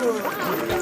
그